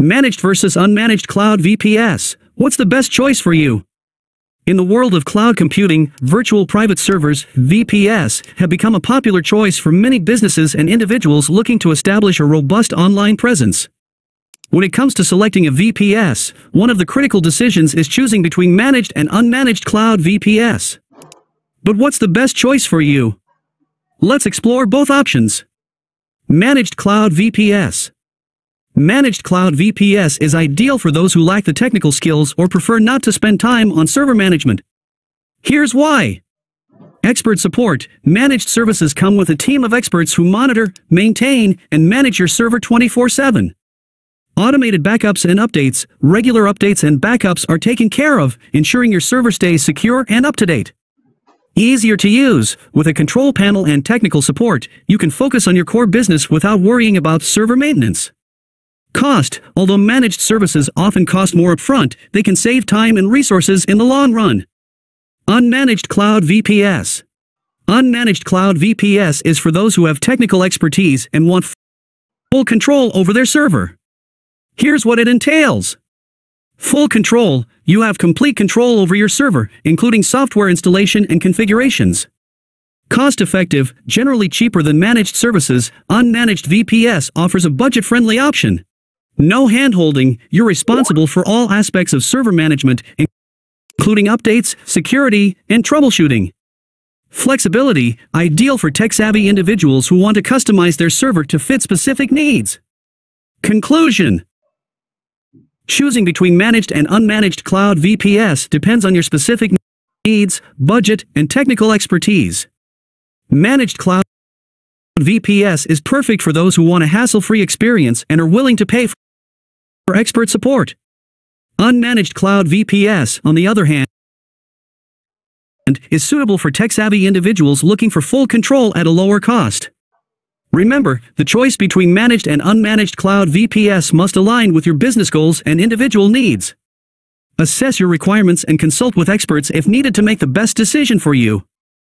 Managed versus unmanaged cloud VPS. What's the best choice for you? In the world of cloud computing, virtual private servers, VPS, have become a popular choice for many businesses and individuals looking to establish a robust online presence. When it comes to selecting a VPS, one of the critical decisions is choosing between managed and unmanaged cloud VPS. But what's the best choice for you? Let's explore both options. Managed Cloud VPS Managed Cloud VPS is ideal for those who lack the technical skills or prefer not to spend time on server management. Here's why. Expert support. Managed services come with a team of experts who monitor, maintain, and manage your server 24-7. Automated backups and updates, regular updates and backups are taken care of, ensuring your server stays secure and up to date. Easier to use, with a control panel and technical support, you can focus on your core business without worrying about server maintenance. Cost. Although managed services often cost more upfront, they can save time and resources in the long run. Unmanaged Cloud VPS Unmanaged Cloud VPS is for those who have technical expertise and want full control over their server. Here's what it entails. Full control, you have complete control over your server, including software installation and configurations. Cost-effective, generally cheaper than managed services, unmanaged VPS offers a budget-friendly option. No handholding, you're responsible for all aspects of server management, including updates, security, and troubleshooting. Flexibility, ideal for tech-savvy individuals who want to customize their server to fit specific needs. Conclusion Choosing between managed and unmanaged cloud VPS depends on your specific needs, budget, and technical expertise. Managed cloud VPS is perfect for those who want a hassle-free experience and are willing to pay for expert support. Unmanaged Cloud VPS, on the other hand, is suitable for tech-savvy individuals looking for full control at a lower cost. Remember, the choice between managed and unmanaged cloud VPS must align with your business goals and individual needs. Assess your requirements and consult with experts if needed to make the best decision for you.